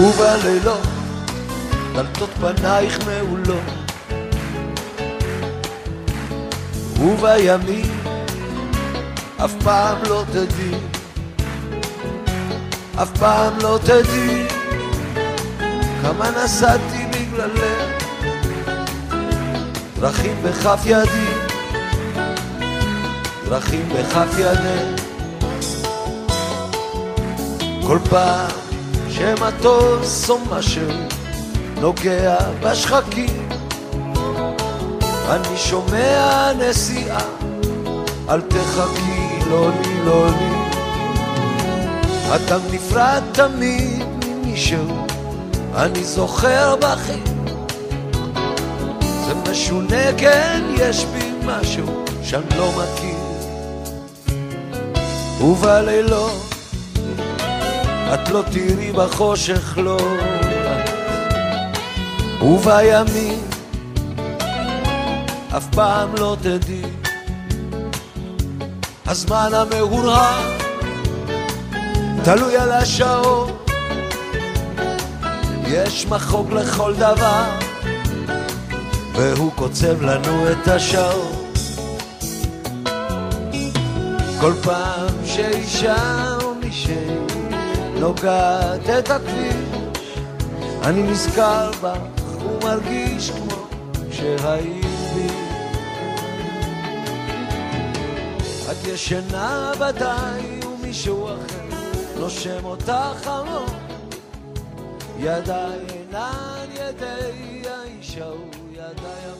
ובלילות דלתות פנייך מעולות ובימים אף פעם לא תדעי. אף פעם לא תדעי כמה נסעתי בגללך. דרכים בכף ידי דרכים בכף ידך כל פעם שמטוס או משהו נוגע בשחקים אני שומע נסיעה אל תחכי, לא לי, לא לי. אתה נפרד תמיד ממישהו אני זוכר בכי זה משונה, כן, יש בי משהו שאני לא מכיר. ובלילות את לא תראי בחושך לא ובימים אף פעם לא תדעי הזמן המהורהר תלוי על השעון יש מחוג לכל דבר והוא קוצב לנו את השעון כל פעם שאישה או מישהי נוגעת את הכביש אני נזכר בך ומרגיש כמו שהיית בי את ישנה ודאי ומישהו אחר נושם אותך עמוק ידיי אינן ידי האיש ההוא ידיי.